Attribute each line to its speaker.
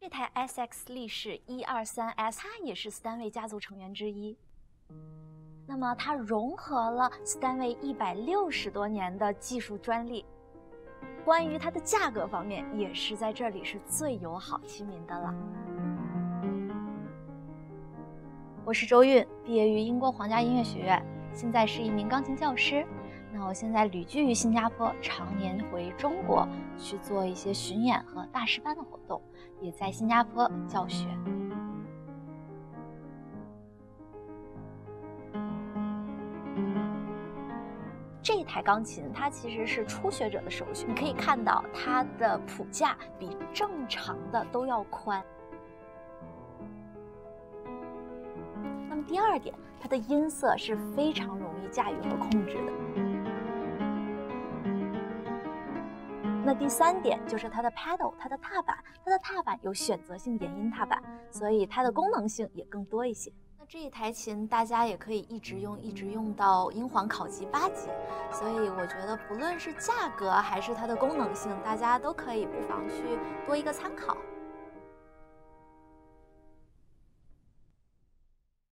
Speaker 1: 这台 SX 力士一二三 S，它也是 Stanway 家族成员之一。那么它融合了 Stanway 一百六十多年的技术专利。关于它的价格方面，也是在这里是最友好亲民的了。我是周韵，毕业于英国皇家音乐学院，现在是一名钢琴教师。那我现在旅居于新加坡，常年回中国去做一些巡演和大师班的活动，也在新加坡教学。这台钢琴它其实是初学者的首选，你可以看到它的谱架比正常的都要宽。那么第二点，它的音色是非常容易驾驭和控制的。那第三点就是它的 paddle，它的踏板，它的踏板有选择性延音踏板，所以它的功能性也更多一些。那这一台琴大家也可以一直用，一直用到英皇考级八级，所以我觉得不论是价格还是它的功能性，大家都可以不妨去多一个参考。